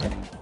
Okay.